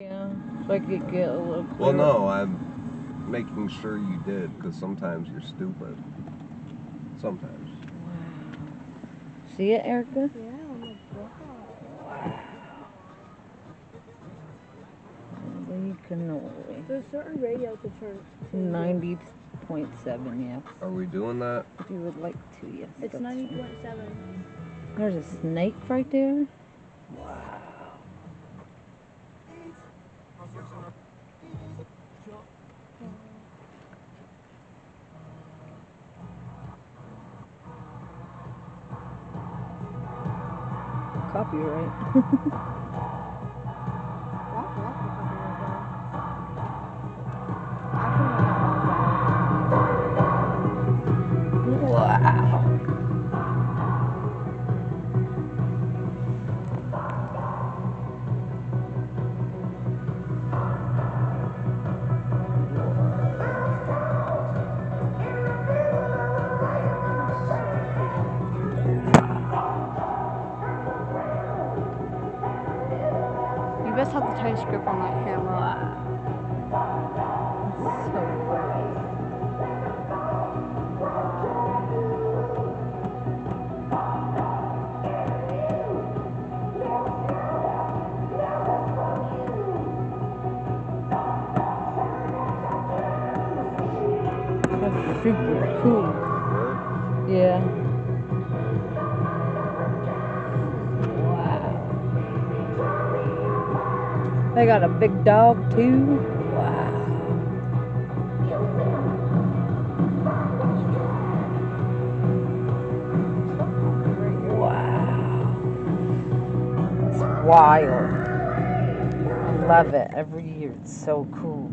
Yeah, so I could get a little clearer. Well, no, I'm making sure you did because sometimes you're stupid. Sometimes. Wow. See it, Erica? Yeah, oh my god. Holy cannoli. There's certain radios that turn to 90.7, yes. Are we doing that? If you would like to, yes. It's 90.7. There's a snake right there. Copyright. best have the tight grip on that camera. So super cool. They got a big dog too. Wow. Wow. It's wild. I love it every year. It's so cool.